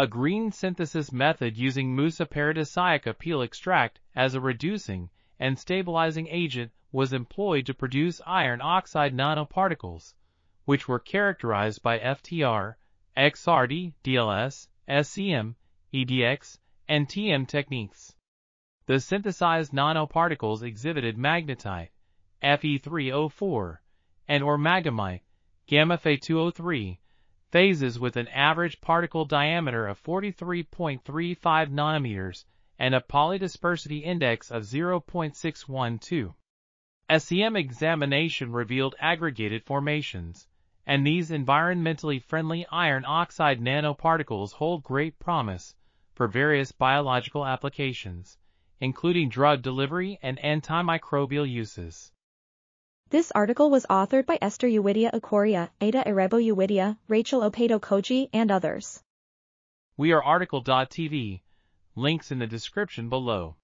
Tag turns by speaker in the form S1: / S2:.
S1: A green synthesis method using Musa paradisiaca peel extract as a reducing and stabilizing agent was employed to produce iron oxide nanoparticles, which were characterized by FTIR, XRD, DLS, SEM, EDX, and TEM techniques. The synthesized nanoparticles exhibited magnetite, Fe3O4, and or maghemite, gamma Fe2O3, phases with an average particle diameter of 43.35 nanometers and a polydispersity index of 0.612. SEM examination revealed aggregated formations, and these environmentally friendly iron oxide nanoparticles hold great promise for various biological applications, including drug delivery and antimicrobial uses.
S2: This article was authored by Esther Uwidia Ikhuoria, Ita Erebho Uwidia, Rachel Obhade Okojie, and others.
S1: We are RTCL.TV. Links in the description below.